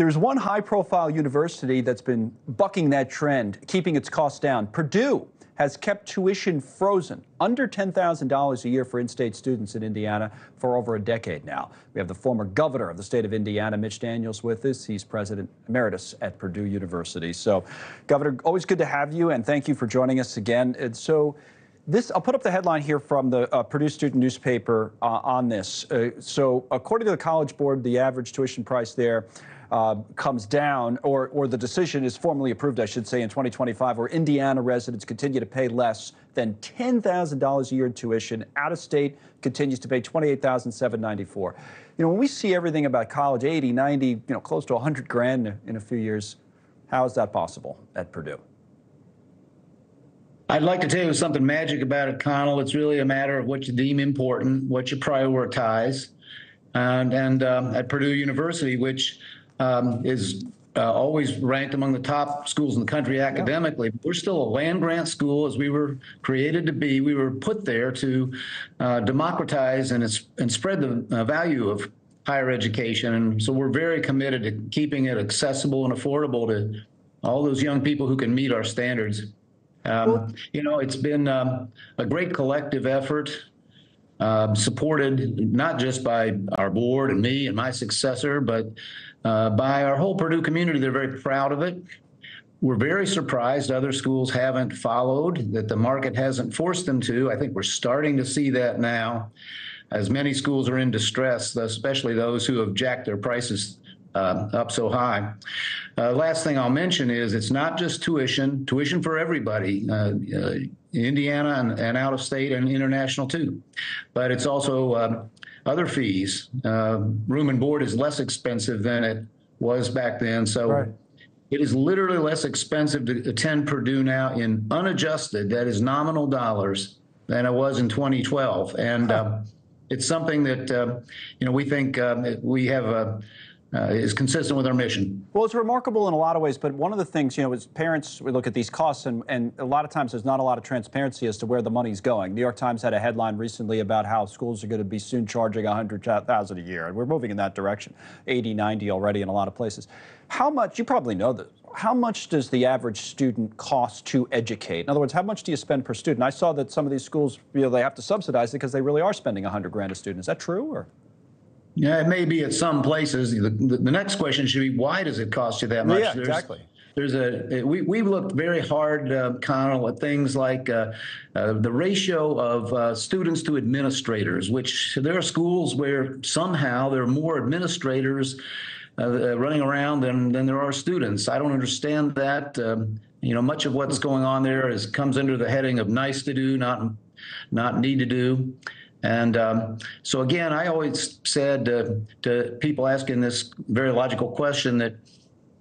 There's one high profile university that's been bucking that trend, keeping its costs down. Purdue has kept tuition frozen under $10,000 a year for in state students in Indiana for over a decade now. We have the former governor of the state of Indiana, Mitch Daniels, with us. He's president emeritus at Purdue University. So, Governor, always good to have you, and thank you for joining us again. And so, this, I'll put up the headline here from the uh, Purdue Student newspaper uh, on this. Uh, so, according to the College Board, the average tuition price there uh, comes down, or, or the decision is formally approved, I should say, in 2025, where Indiana residents continue to pay less than $10,000 a year in tuition. Out of state continues to pay $28,794. You know, when we see everything about college, 80, 90, you know, close to 100 grand in a few years, how is that possible at Purdue? I'd like to tell you something magic about it, Connell. It's really a matter of what you deem important, what you prioritize. And, and um, at Purdue University, which um, is uh, always ranked among the top schools in the country academically. We're still a land grant school as we were created to be. We were put there to uh, democratize and, and spread the uh, value of higher education. And so we're very committed to keeping it accessible and affordable to all those young people who can meet our standards. Um, you know, it's been um, a great collective effort. Uh, supported not just by our board and me and my successor, but uh, by our whole Purdue community. They're very proud of it. We're very surprised other schools haven't followed, that the market hasn't forced them to. I think we're starting to see that now as many schools are in distress, especially those who have jacked their prices uh, up so high. Uh, last thing I'll mention is it's not just tuition, tuition for everybody, uh, uh Indiana and, and, out of state and international too, but it's also um, other fees. Uh, room and board is less expensive than it was back then. So right. it is literally less expensive to attend Purdue now in unadjusted, that is nominal dollars, than it was in 2012. And uh, it's something that, uh, you know, we think um, we have a uh, is consistent with our mission. Well, it's remarkable in a lot of ways, but one of the things, you know, as parents, we look at these costs, and, and a lot of times there's not a lot of transparency as to where the money's going. New York Times had a headline recently about how schools are going to be soon charging 100000 a year, and we're moving in that direction, 80, 90 already in a lot of places. How much, you probably know this, how much does the average student cost to educate? In other words, how much do you spend per student? I saw that some of these schools, you know, they have to subsidize it because they really are spending 100 grand a student. Is that true, or? Yeah, it may be at some places. The, the, the, next question should be why does it cost you that much? Yeah, there's, exactly. There's a we we've looked very hard, uh, Connell, at things like uh, uh, the ratio of uh, students to administrators. Which there are schools where somehow there are more administrators uh, uh, running around than than there are students. I don't understand that. Um, you know, much of what's going on there is comes under the heading of nice to do, not not need to do. And um, so, again, I always said uh, to people asking this very logical question that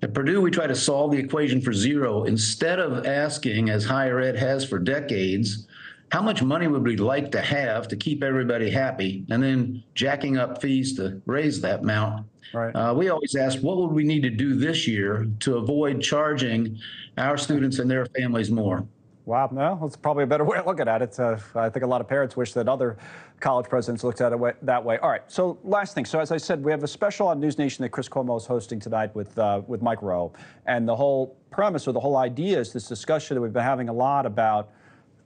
at Purdue, we try to solve the equation for zero instead of asking, as higher ed has for decades, how much money would we like to have to keep everybody happy, and then jacking up fees to raise that amount. Right. Uh, we always ask, what would we need to do this year to avoid charging our students and their families more? Wow, no, that's probably a better way of looking at it. Uh, I think a lot of parents wish that other college presidents looked at it that way. All right, so last thing. So as I said, we have a special on NewsNation that Chris Cuomo is hosting tonight with uh, with Mike Rowe, and the whole premise or the whole idea is this discussion that we've been having a lot about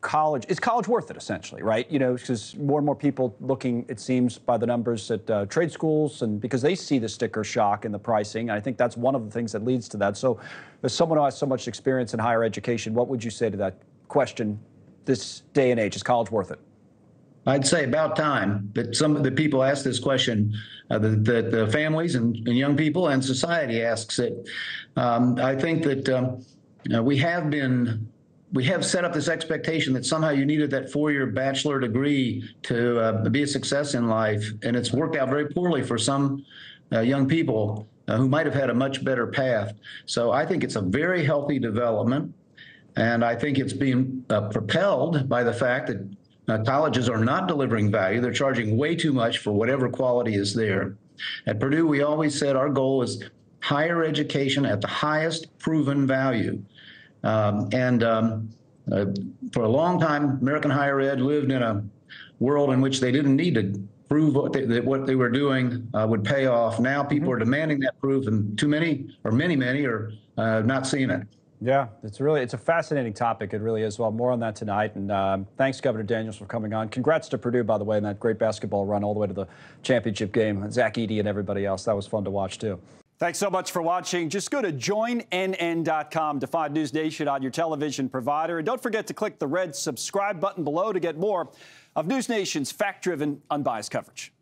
college. Is college worth it essentially right? You know because more and more people looking it seems by the numbers at uh, trade schools and because they see the sticker shock in the pricing. I think that's one of the things that leads to that. So as someone who has so much experience in higher education what would you say to that question this day and age? Is college worth it? I'd say about time that some of the people ask this question, uh, the, the, the, families and, and, young people and society asks it. Um, I think that um, you know, we have been, we have set up this expectation that somehow you needed that four-year bachelor degree to uh, be a success in life, and it's worked out very poorly for some uh, young people uh, who might have had a much better path. So I think it's a very healthy development. And I think it's being uh, propelled by the fact that uh, colleges are not delivering value. They're charging way too much for whatever quality is there. At Purdue, we always said our goal is higher education at the highest proven value. Um, and um, uh, for a long time, American higher ed lived in a world in which they didn't need to prove what they, that what they were doing uh, would pay off. Now people Mm-hmm. are demanding that proof, and too many, or many, many, are uh, not seeing it. Yeah, it's really it's a fascinating topic. It really is. Well, more on that tonight. And um, thanks, Governor Daniels, for coming on. Congrats to Purdue, by the way, in that great basketball run all the way to the championship game. Zach Edey and everybody else. That was fun to watch too. Thanks so much for watching. Just go to joinnn.com to find NewsNation on your television provider. And don't forget to click the red subscribe button below to get more of NewsNation's fact driven, unbiased coverage.